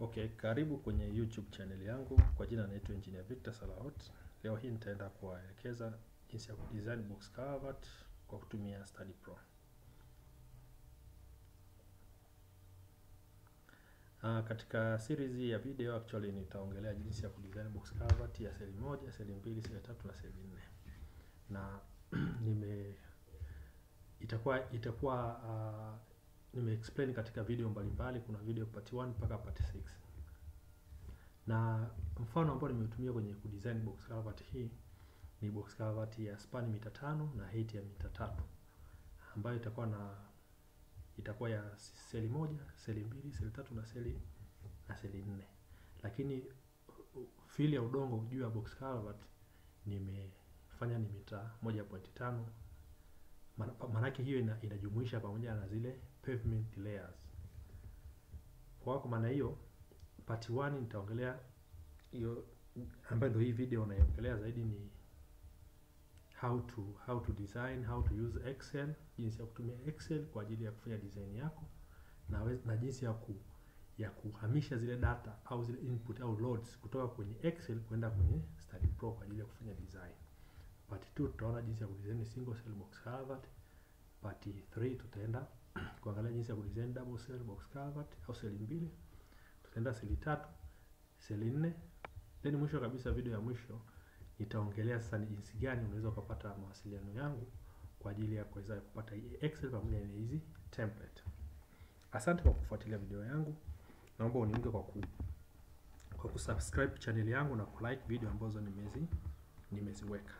Okay, karibu kwenye YouTube channel yangu. Kwa jina naitwa Engineer Victor Salahot. Leo hii nitaenda kuwaelekeza jinsi ya kudesign box culvert kwa kutumia Study Pro. Uh, katika series ya video actually nitaongelea jinsi ya kudesign box culvert ya seli moja, seli mbili, seli tatu na seli nne. Na nime itakuwa itakuwa uh, nime explain katika video mbalimbali. Kuna video part 1 mpaka part 6, na mfano ambao nimeutumia kwenye kudesign box culvert hii ni box culvert ya span mita tano na height ya mita tatu ambayo itakuwa na itakuwa ya seli moja, seli mbili, seli tatu na seli na seli nne, lakini fili ya udongo juu ya box culvert nimefanya ni mita moja pointi tano maanake hiyo ina, inajumuisha pamoja na zile pavement layers. Kwa kwa maana hiyo part 1 nitaongelea hiyo ambayo ndio hii video naiongelea zaidi ni how to how to design how to use Excel, jinsi ya kutumia Excel kwa ajili ya kufanya design yako na, na jinsi ya ku ya kuhamisha zile data au zile input au loads kutoka kwenye Excel kwenda kwenye Study Pro kwa ajili ya kufanya design. Part 2 tutaona jinsi ya kudesign single cell box culvert. Part 3 tutaenda kuangalia jinsi ya kudesign double cell box culvert au seli mbili. Tutaenda seli tatu, seli nne. Then mwisho kabisa, video ya mwisho nitaongelea sasa ni jinsi gani unaweza ukapata mawasiliano yangu kwa ajili ya kuweza kupata hii Excel pamoja na hizi template. Asante kwa kufuatilia video yangu. Naomba uniunge kwa ku kwa kusubscribe channel yangu na kulike video ambazo nimezi nimeziweka.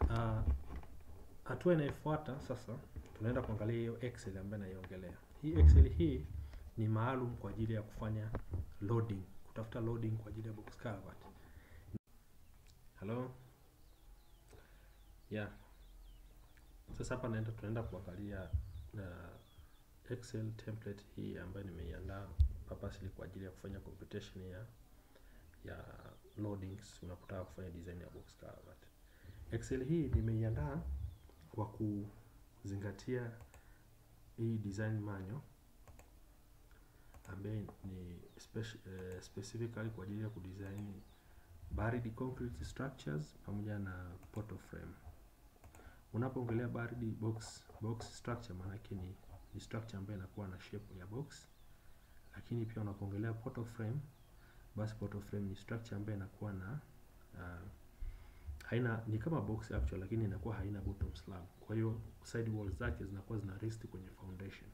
Uh, hatua inayofuata sasa tunaenda kuangalia hiyo Excel ambayo naiongelea. Hii Excel hii ni maalum kwa ajili ya kufanya loading, kutafuta loading kwa ajili ya box culvert. Hello? Yeah. Sasa hapa naenda tunaenda kuangalia uh, Excel template hii ambayo nimeiandaa purposely kwa ajili ya kufanya computation ya ya loadings unapotaka kufanya design ya box culvert. Excel hii nimeiandaa kwa kuzingatia hii design manual ambaye ni speci uh, specifically kwa ajili ya kudesign buried concrete structures pamoja na portal frame. Unapoongelea buried box box structure, maana yake ni, ni structure ambayo inakuwa na shape ya box, lakini pia unapoongelea portal frame, basi portal frame ni structure ambayo inakuwa na uh, haina ni kama box actual, lakini inakuwa haina bottom slab. Kwa hiyo side walls zake zinakuwa zina rest kwenye foundation.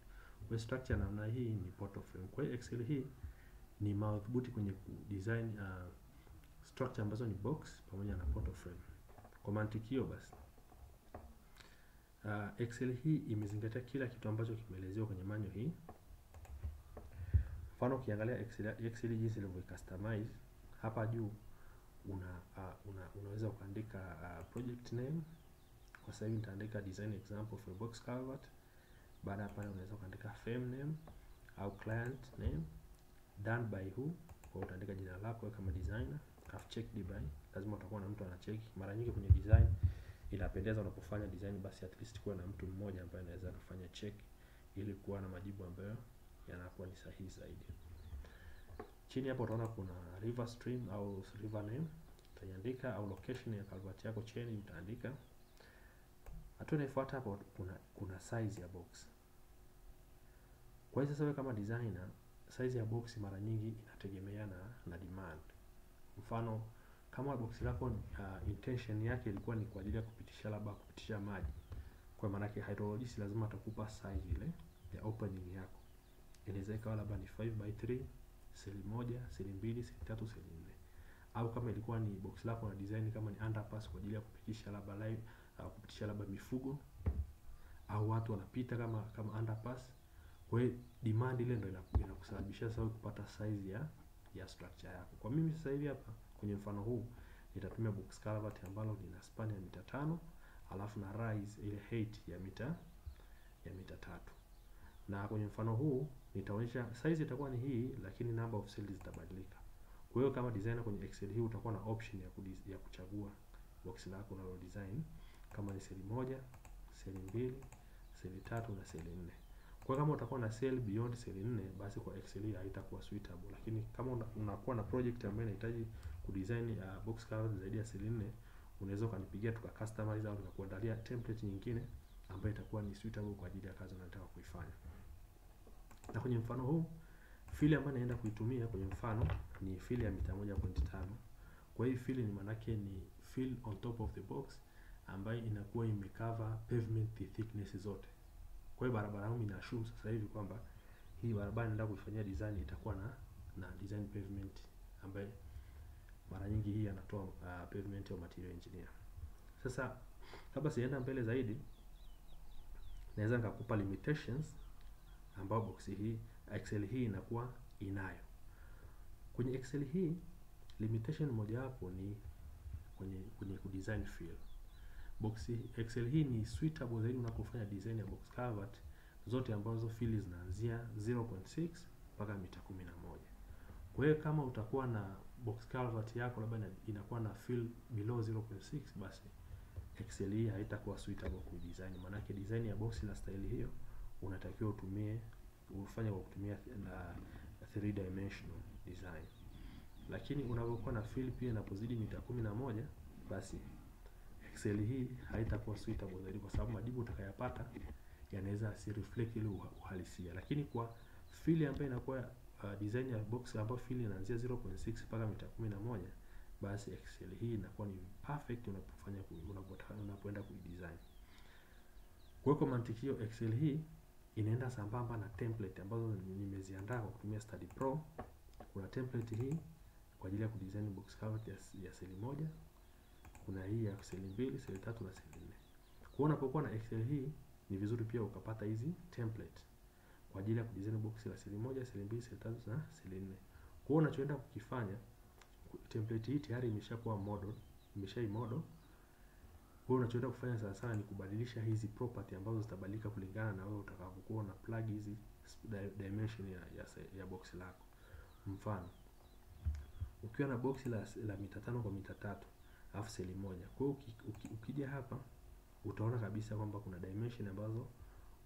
Kwa structure namna hii ni portal frame. Kwa hiyo Excel hii ni madhubuti kwenye design uh, structure ambazo ni box pamoja na portal frame. Kwa mantiki hiyo basi uh, Excel hii imezingatia kila kitu ambacho kimeelezewa kwenye manual hii. Mfano ukiangalia Excel, Excel jinsi ilivyo customize hapa juu una, uh, una unaweza ukaandika uh, project name. Kwa sasa hivi nitaandika design example for box culvert. Baada ya pale unaweza ukaandika firm name au client name, done by who, kwa utaandika jina lako kama designer, alafu checked by, lazima utakuwa na mtu anacheki. Mara nyingi kwenye design inapendeza unapofanya design, basi at least kuwa na mtu mmoja ambaye anaweza kufanya check ili kuwa na majibu ambayo yanakuwa ni sahihi zaidi. Chini hapo utaona kuna river stream au river name utaiandika, au location ya culvert yako chini utaandika. Hatua inayofuata hapo kuna kuna size ya box. Kwa hiyo sasa wewe kama designer, size ya box mara nyingi inategemea na, na demand. Mfano kama box lako uh, intention yake ilikuwa ni kwa ajili ya kupitisha labda kupitisha maji, kwa maana yake hydrologist lazima atakupa size ile ya opening yako, inaweza ikawa labda ni 5 by 3 seli moja, seli mbili, seli tatu, seli nne. Au kama ilikuwa ni box lako na design kama ni underpass kwa ajili ya kupitisha labda live au kupitisha labda mifugo au watu wanapita kama kama underpass. Kwa hiyo demand ile ndio inakusababishia sasa kupata size ya ya structure yako. Kwa mimi sasa hivi hapa kwenye mfano huu nitatumia box culvert ambalo lina span ya mita tano alafu na rise ile height ya mita ya mita tatu na kwenye mfano huu nitaonyesha size itakuwa ni hii, lakini number of cells zitabadilika. Kwa hiyo kama designer kwenye Excel hii utakuwa na option ya, kudiz, ya kuchagua box lako unalo design kama ni seli moja, seli mbili, seli tatu na seli nne. Kwa kama utakuwa na cell beyond cell nne, basi kwa Excel hii haitakuwa suitable, lakini kama una, unakuwa na project ambayo inahitaji kudesign uh, box cover zaidi ya cell nne, unaweza ukanipigia tuka customize au tukakuandalia template nyingine ambayo itakuwa ni suitable kwa ajili ya kazi unayotaka kuifanya. Na kwenye mfano huu fili ambayo naenda kuitumia kwenye mfano ni fili ya mita 1.5. Kwa hii fili ni manake ni fill on top of the box ambayo inakuwa imecover pavement thickness zote. Kwa hiyo barabara yangu ina assume sasa hivi kwamba hii barabara naenda kuifanyia design itakuwa na na design pavement ambaye mara nyingi hii anatoa uh, pavement au material engineer. Sasa kabla sienda mbele zaidi, naweza nikakupa limitations ambao box hii Excel hii inakuwa inayo. Kwenye Excel hii limitation mojawapo ni kwenye kwenye kudesign fill. Box Excel hii ni suitable zaidi unapofanya design ya box cover zote ambazo fill zinaanzia 0.6 mpaka mita 11. Kwa hiyo kama utakuwa na box culvert yako labda inakuwa na fill below 0.6 basi Excel hii haitakuwa suitable ku design. Maana design ya box na style hiyo unatakiwa utumie ufanye kwa kutumia na 3 dimensional design. Lakini unapokuwa na fill pia inapozidi mita 11 basi Excel hii haitakuwa suitable zaidi kwa sababu majibu utakayapata yanaweza si reflect ile uhalisia. Lakini kwa fill ambayo inakuwa uh, design ya box ambayo fill inaanzia 0.6 mpaka mita 11 basi Excel hii inakuwa ni perfect unapofanya unapotaka unapoenda kuidesign. Kwa hiyo kwa mantikio Excel hii inaenda sambamba na template ambazo nimeziandaa kwa kutumia Study Pro. Kuna template hii kwa ajili ya kudesign box cover ya, ya seli moja. Kuna hii ya seli mbili, seli tatu na seli nne. Kwa unapokuwa na Excel hii ni vizuri pia ukapata hizi template kwa ajili ya kudesign box la seli moja, seli mbili, seli tatu na seli nne. Kwa hiyo unachoenda kukifanya template hii tayari imeshakuwa model, imeshai model. Kwa hiyo unachoenda kufanya sana sana ni kubadilisha hizi property ambazo zitabadilika kulingana na wewe utakavyokuwa na plug hizi dimension ya, ya, ya box lako. Mfano, ukiwa na box la, la mita tano kwa mita tatu alafu seli moja. Kwa hiyo uki, ukija hapa utaona kabisa kwamba kuna dimension ambazo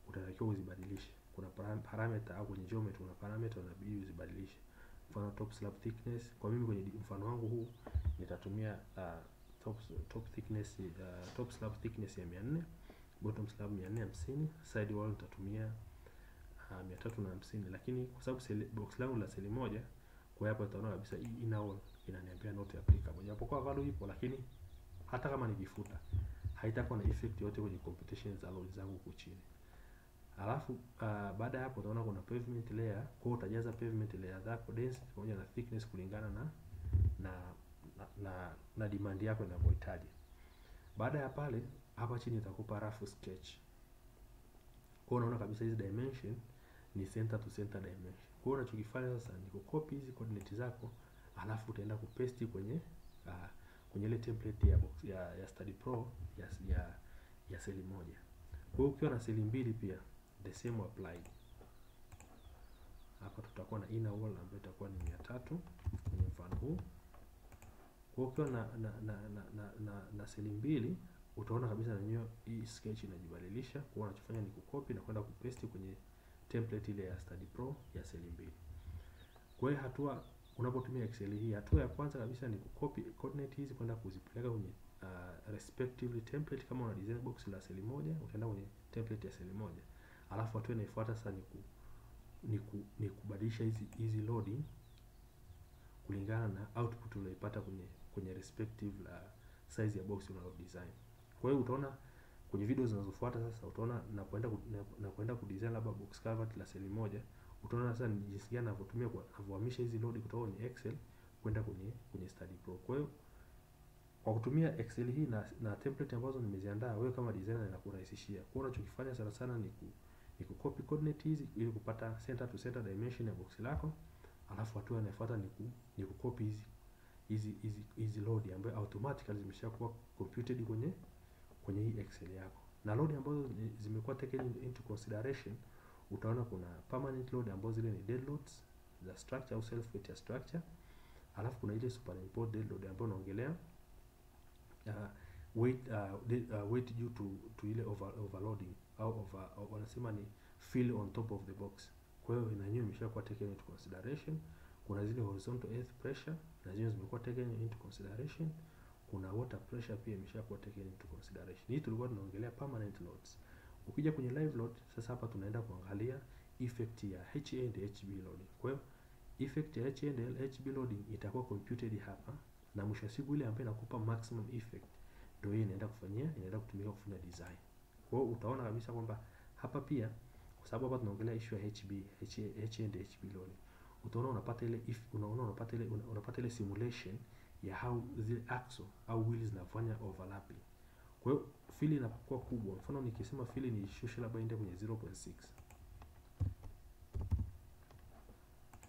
utatakiwa uzibadilishe. Kuna parameter au kwenye geometry kuna parameter unabidi uzibadilishe. Mfano top slab thickness, kwa mimi kwenye mfano wangu huu nitatumia uh, top, top thickness uh, top slab thickness ya 400, bottom slab 450, side wall nitatumia uh, 350, lakini kwa sababu box langu la seli moja, kwa hapo utaona kabisa inner wall inaniambia not applicable. Japokuwa value ipo, lakini hata kama nikifuta haitakuwa na effect yote kwenye competition za load zangu huku chini. Alafu uh, baada ya hapo utaona kuna pavement layer, kwa utajaza pavement layer zako density pamoja na thickness kulingana na na na, na, demand yako inavyohitaji. Baada ya pale, hapa chini itakupa rough sketch. Kwa unaona kabisa hizi dimension ni center to center dimension. Kwa unachokifanya sasa ni kukopi hizi coordinate zako, alafu utaenda kupaste kwenye uh, kwenye ile template ya box ya, ya Study Pro ya ya, ya seli moja. Kwa hiyo ukiwa na seli mbili pia the same applied. Hapa tutakuwa na inner wall ambayo itakuwa ni 300 kwenye mfano huu. Kwa ukiwa na na na na, na, na, na seli mbili utaona kabisa na nyo hii sketch inajibadilisha. Kwa unachofanya ni kukopi na kwenda kupaste kwenye template ile ya Study Pro ya seli mbili. Kwa hiyo hatua unapotumia Excel hii, hatua ya kwanza kabisa ni kukopi coordinate hizi kwenda kuzipeleka kwenye uh, respectively template. Kama una design box la seli moja, utaenda kwenye template ya seli moja, alafu hatua inayofuata sasa ni ku, ni, ku, ni kubadilisha hizi hizi loading kulingana na output unaipata kwenye kwenye respective la size ya box unalo design. Kwa hiyo utaona kwenye video zinazofuata sasa utaona napoenda napoenda kudesign labda box cover la seli moja utaona sasa ni jinsi gani anavyotumia kuhamisha hizi load kutoka kwenye Excel kwenda kwenye kwenye Study Pro. Kwa hiyo kwa kutumia Excel hii na, na template ambazo nimeziandaa, wewe kama designer inakurahisishia. Kwa unachokifanya sana sana ni ku, ni ku copy coordinate hizi ili kupata center to center dimension ya box lako, alafu hatua inayofuata ni ku, ni kukopi hizi hizi hizi hizi load ambayo automatically zimeshakuwa computed kwenye kwenye hii Excel yako. Na load ambazo zimekuwa taken into consideration utaona kuna permanent load ambazo zile ni dead loads za structure au self weight ya structure, alafu kuna ile superimposed dead load ambayo unaongelea uh, weight uh, de, uh, weight due to to ile over, overloading au over, wanasema ni fill on top of the box. Kwa hiyo na yenyewe imeshakuwa taken into consideration. Kuna zile horizontal earth pressure na zenyewe zimekuwa taken into consideration. Kuna water pressure pia imeshakuwa taken into consideration. Hii tulikuwa tunaongelea permanent loads. Ukija kwenye live load, sasa hapa tunaenda kuangalia effect ya HA and HB loading. Kwa hiyo effect ya HA and HB loading itakuwa computed hapa na mwisho siku ile ambayo inakupa maximum effect ndio hii inaenda kufanyia inaenda kutumika kufanya design. Kwa hiyo utaona kabisa kwamba hapa pia kwa sababu hapa tunaongelea issue ya HB, HA, and HB loading. Utaona unapata ile if unaona unapata ile unapata ile simulation ya how zile axle au wheels zinafanya overlapping. Kwa hiyo fili inapokuwa kubwa, mfano nikisema fili ni shushe labda iende kwenye 0.6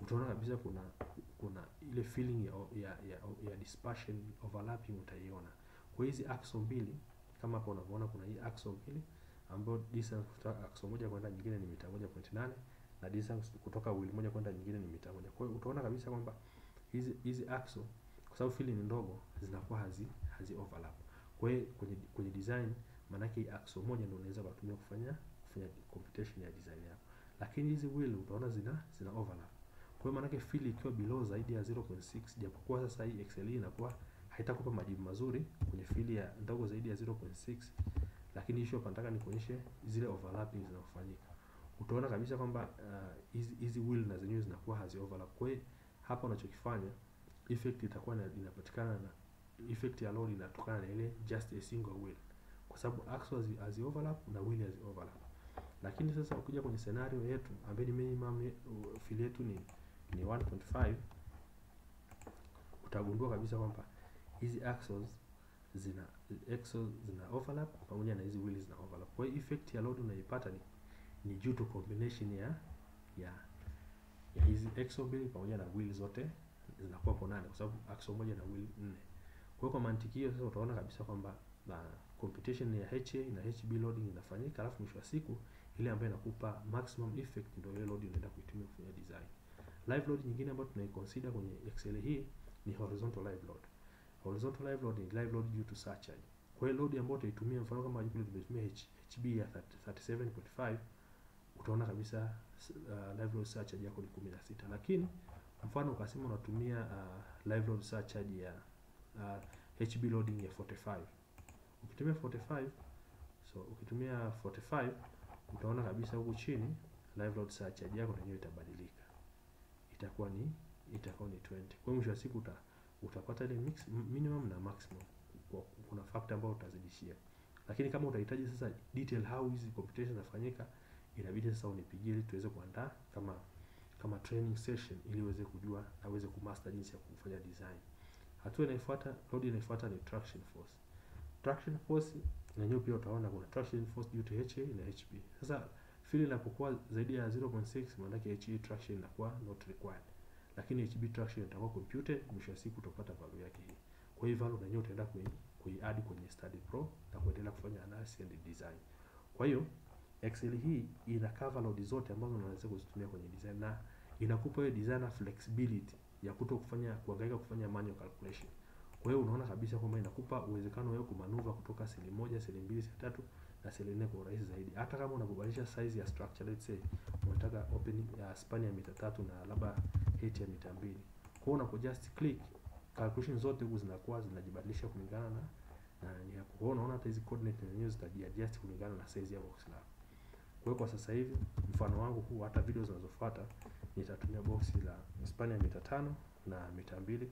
utaona kabisa kuna kuna ile feeling ya, ya, ya, ya dispersion overlapping utaiona. Kwa hizi axle mbili kama hapo unavyoona kuna hii axle mbili ambayo distance kutoka axle moja kwenda nyingine ni mita 1.8 na distance kutoka wheel moja kwenda nyingine ni mita moja. Kwa hiyo utaona kabisa kwamba hizi hizi axle kwa sababu fili ni ndogo zinakuwa hazi hazi overlap. Kwa hiyo kwenye kwenye design maana yake axle moja ndio unaweza kutumia kufanya kufanya computation ya design yako. Lakini hizi wheel utaona zina zina overlap. Kwa hiyo maana yake fili ikiwa below zaidi ya 0.6 japokuwa sasa hii XLE inakuwa haitakupa majibu mazuri kwenye fili ya ndogo zaidi ya 0.6 lakini hapa nataka nikuonyeshe zile overlapping zinazofanyika. Utaona kabisa kwamba uh, hizi uh, wheel na zenyewe zinakuwa hazi overlap. Kwa hiyo hapa unachokifanya effect itakuwa na, inapatikana na effect ya load inatokana na ile just a single wheel, kwa sababu axle hazi overlap na wheel hazi overlap. Lakini sasa ukija kwenye scenario yetu ambayo ni minimum fill yetu ni ni 1.5 utagundua kabisa kwamba hizi axles zina axles zina overlap pamoja na hizi wheels zina overlap. Kwa hiyo effect ya load unaipata ni, ni due to combination ya ya ya hizi axle mbili pamoja na wheel zote zinakuwa kwa nane, kwa sababu axle moja na wheel nne. Kwa hiyo kwa mantiki hiyo sasa utaona kabisa kwamba na computation ya HA na HB loading inafanyika, alafu mwisho wa siku ile ambayo inakupa maximum effect ndio ile load unaenda kuitumia kufanya design. Live load nyingine ambayo tunaiconsider kwenye Excel hii ni horizontal live load. Horizontal live load ni live load due to surcharge. Kwa hiyo load ambayo utaitumia mfano kama vile tumetumia HB ya 37.5 utaona kabisa uh, live load surcharge yako ni 16, lakini mfano ukasema unatumia uh, live load surcharge ya uh, HB loading ya 45. Ukitumia 45 so ukitumia 45 utaona kabisa huku chini live load surcharge yako yenyewe itabadilika, itakuwa ni itakuwa ni 20. Kwa mwisho wa siku uta, utapata ile mix, minimum na maximum. Kwa, kuna factor ambayo utazidishia, lakini kama utahitaji sasa detail how hizi computation zinafanyika, inabidi sasa unipigie ili tuweze kuandaa kama kama training session ili uweze kujua na uweze kumaster jinsi ya kufanya design. Hatua inayofuata, load inayofuata ni traction force. Traction force na nyo pia utaona kuna traction force due to HA na HB. Sasa fili inapokuwa zaidi ya 0.6 maana yake HA traction inakuwa not required. Lakini HB traction itakuwa computed, mwisho wa siku utapata value yake hii. Kwa hiyo value na yenyewe utaenda kui kuiadd kwenye Study Pro na kuendelea kufanya analysis and design. Kwa hiyo Excel hii ina cover load zote ambazo unaweza kuzitumia kwenye design na inakupa hiyo designer flexibility ya kuto kufanya kuhangaika kufanya manual calculation. Kwa hiyo unaona kabisa kwamba inakupa uwezekano wewe kumanuva kutoka seli moja, seli mbili, seli tatu na seli nne kwa urahisi zaidi. Hata kama unakubadilisha size ya structure, let's say unataka opening ya span ya mita tatu na labda height ya mita mbili. Kwa hiyo unapo just click calculation zote huku zinakuwa zinajibadilisha kulingana na na nani yako. Kwa hiyo unaona hata hizi coordinate zenyewe zitajiadjust kulingana na size ya box lako. Kwa hiyo kwa sasa hivi mfano wangu huu, hata video zinazofuata nitatumia box la span ya mita tano na mita mbili.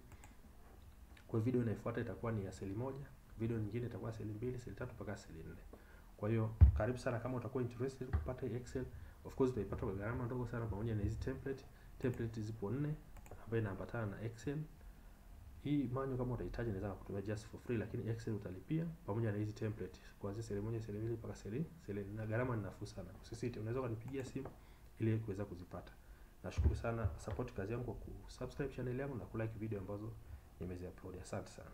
Kwa video inayofuata itakuwa ni ya seli moja, video nyingine itakuwa seli mbili, seli tatu mpaka seli nne. Kwa hiyo karibu sana, kama utakuwa interested kupata Excel, of course utaipata kwa gharama ndogo sana, pamoja na hizi template. Template zipo nne ambayo inaambatana na Excel. Hii manyo kama utahitaji naweza kutumia just for free, lakini Excel utalipia pamoja na hizi template kuanzia seli moja, seli mbili mpaka seli seli, na gharama ni nafuu sana. Usisite, unaweza kunipigia simu ili kuweza kuzipata. Nashukuru sana support kazi yangu kwa kusubscribe channel yangu na kulike video ambazo nimeziupload. Asante sana.